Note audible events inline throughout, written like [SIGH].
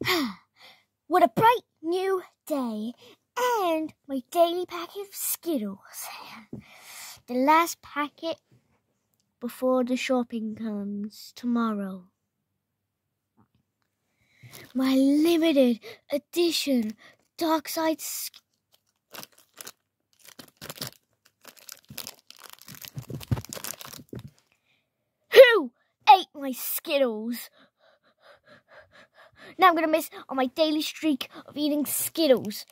[SIGHS] what a bright new day and my daily packet of Skittles. [SIGHS] The last packet before the shopping comes tomorrow. My limited edition Dark Side Sk- Who ate my Skittles? Now I'm going to miss on my daily streak of eating Skittles.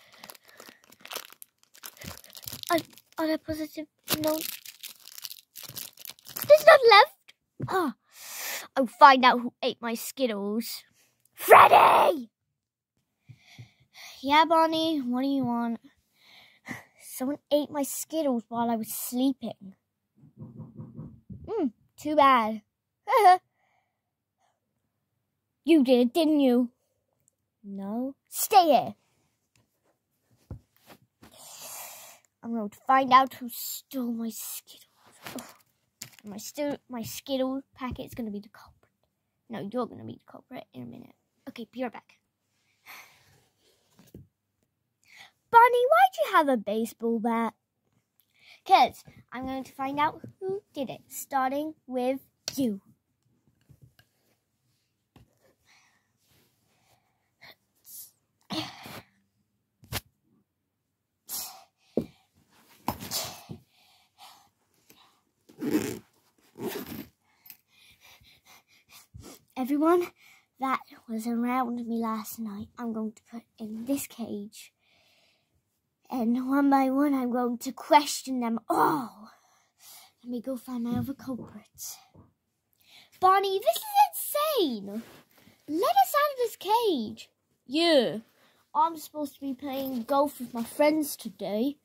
On, on a positive note, there's none left. Oh, I'll find out who ate my Skittles. Freddy! Yeah, Bonnie, what do you want? Someone ate my Skittles while I was sleeping. Hmm, too bad. [LAUGHS] you did, it, didn't you? No. Stay here. I'm going to find out who stole my Skittles. [SIGHS] My still my Skittle packet is going to be the culprit. No, you're going to be the culprit in a minute. Okay, be right back. [SIGHS] Bonnie, why'd you have a baseball bat? Because I'm going to find out who did it, starting with you. Everyone that was around me last night, I'm going to put in this cage. And one by one, I'm going to question them all. Let me go find my other culprits. Bonnie, this is insane. Let us out of this cage. Yeah, I'm supposed to be playing golf with my friends today.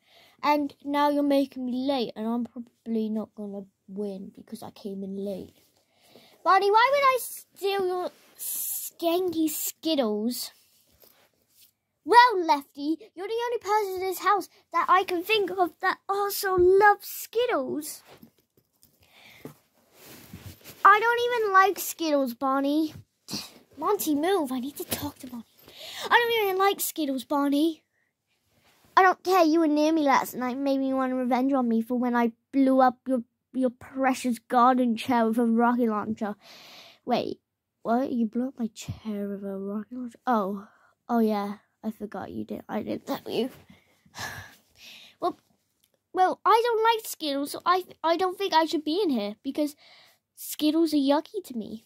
And now you're making me late, and I'm probably not going to win because I came in late. Bonnie, why would I steal your skanky Skittles? Well, Lefty, you're the only person in this house that I can think of that also loves Skittles. I don't even like Skittles, Bonnie. Monty, move. I need to talk to Bonnie. I don't even like Skittles, Bonnie. I don't care. You were near me last night made me want revenge on me for when I blew up your your precious garden chair with a rocket launcher. Wait, what? You blew up my chair with a rocket launcher? Oh, oh yeah. I forgot you did. I didn't tell you. [SIGHS] well, well, I don't like Skittles, so I I don't think I should be in here because Skittles are yucky to me.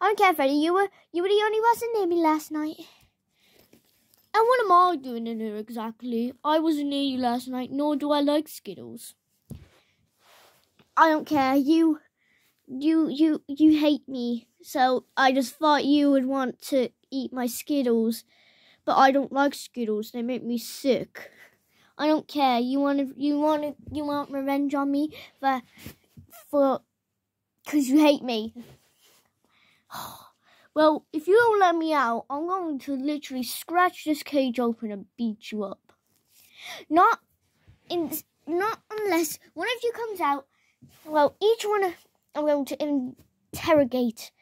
I don't care, Freddy. You were you were the only person near me last night. And what am I doing in here exactly? I wasn't near you last night, nor do I like Skittles. I don't care. You, you, you, you hate me. So I just thought you would want to eat my Skittles, but I don't like Skittles. They make me sick. I don't care. You want to, you want to, you want revenge on me for, for, because you hate me. [SIGHS] Well, if you don't let me out, I'm going to literally scratch this cage open and beat you up. Not in, not unless one of you comes out. Well, each one I'm going to interrogate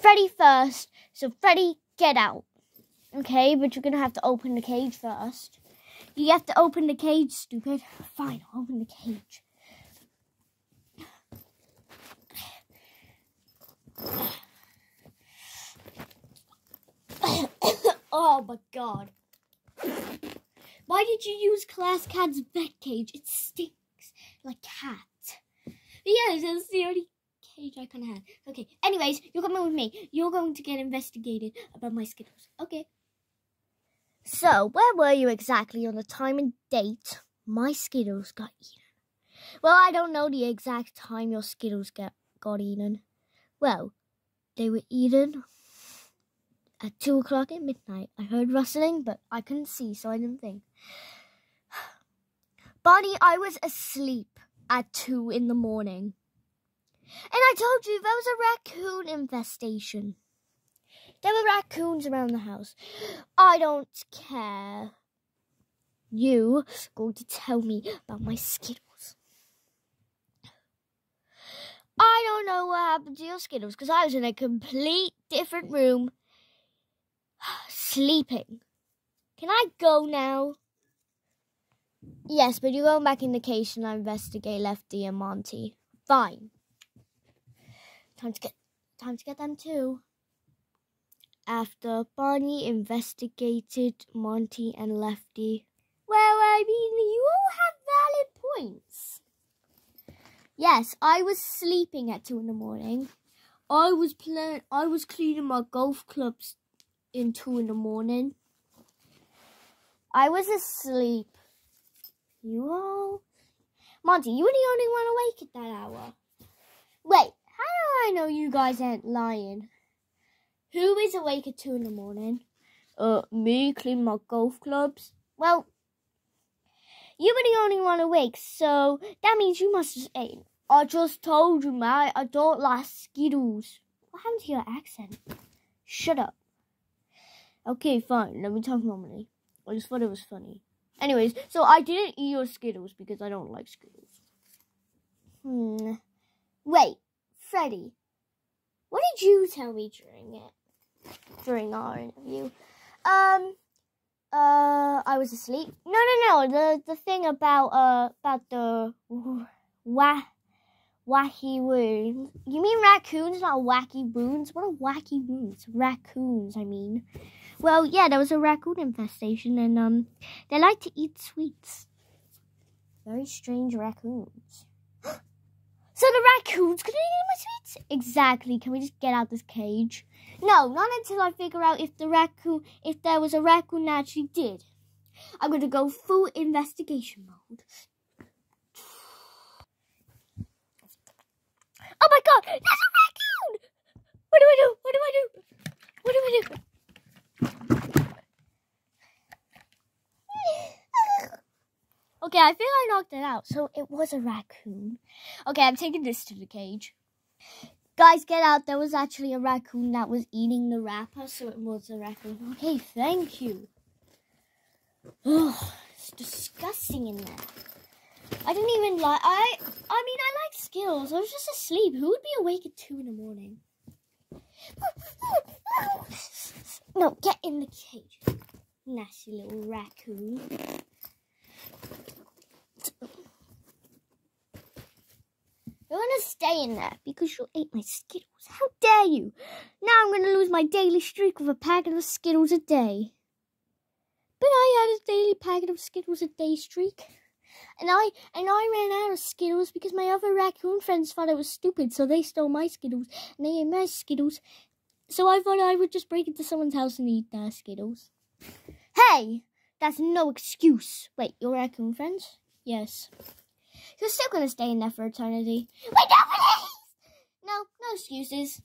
Freddy first. So Freddy, get out. Okay, but you're gonna have to open the cage first. You have to open the cage, stupid. Fine, I'll open the cage. [COUGHS] oh my god. Why did you use Class Cat's vet cage? It stinks like cat. Yes, that's the only cage I can have. Okay, anyways, you're coming with me. You're going to get investigated about my Skittles. Okay. So, where were you exactly on the time and date my Skittles got eaten? Well, I don't know the exact time your Skittles get, got eaten. Well, they were eaten at 2 o'clock at midnight. I heard rustling, but I couldn't see, so I didn't think. [SIGHS] Bonnie, I was asleep at 2 in the morning. And I told you there was a raccoon infestation. There were raccoons around the house. I don't care. You going to tell me about my Skittles. I don't know what happened to your Skittles because I was in a complete different room. [SIGHS] sleeping. Can I go now? Yes, but you're going back in the case and I investigate Lefty and Monty. Fine. Time to get time to get them too. After Barney investigated Monty and Lefty. Well, I mean, you all have valid points. Yes, I was sleeping at two in the morning. I was playing. I was cleaning my golf clubs in two in the morning. I was asleep. You all, Monty, you were the only one awake at that hour. Wait, how do I know you guys ain't lying? Who is awake at two in the morning? Uh, me cleaning my golf clubs. Well, you were the only one awake, so that means you must have ate. I just told you, mate, I don't like Skittles. What happened to your accent? Shut up. Okay, fine. Let me talk normally. I just thought it was funny. Anyways, so I didn't eat your Skittles because I don't like Skittles. Hmm. Wait, Freddy. What did you tell me during it? During our interview? Um. Uh, I was asleep. No, no, no. The the thing about uh about the wah wacky wounds. You mean raccoons, not wacky wounds? What are wacky wounds? Raccoons, I mean. Well, yeah, there was a raccoon infestation, and um, they like to eat sweets. Very strange raccoons. [GASPS] so the raccoons gonna eat my sweets? Exactly. Can we just get out this cage? No, not until I figure out if the raccoon, if there was a raccoon that actually did. I'm gonna go full investigation mode. Oh my god, there's a raccoon! What do I do? What do I do? What do I do? [SIGHS] Okay, I think I knocked it out. So it was a raccoon. Okay, I'm taking this to the cage. Guys, get out. There was actually a raccoon that was eating the wrapper, so it was a raccoon. Okay, thank you. Oh, [SIGHS] it's disgusting in there. I didn't even like. I. I mean, I like Skittles. I was just asleep. Who would be awake at two in the morning? No, get in the cage. Nasty little raccoon. You're gonna stay in there because you ate my Skittles. How dare you? Now I'm gonna lose my daily streak of a packet of Skittles a day. But I had a daily packet of Skittles a day streak. And I and I ran out of Skittles because my other raccoon friends thought I was stupid, so they stole my Skittles and they ate my Skittles. So I thought I would just break into someone's house and eat their Skittles. Hey, that's no excuse. Wait, your raccoon friends? Yes. You're still gonna stay in there for eternity. Wait, no, please! No, no excuses.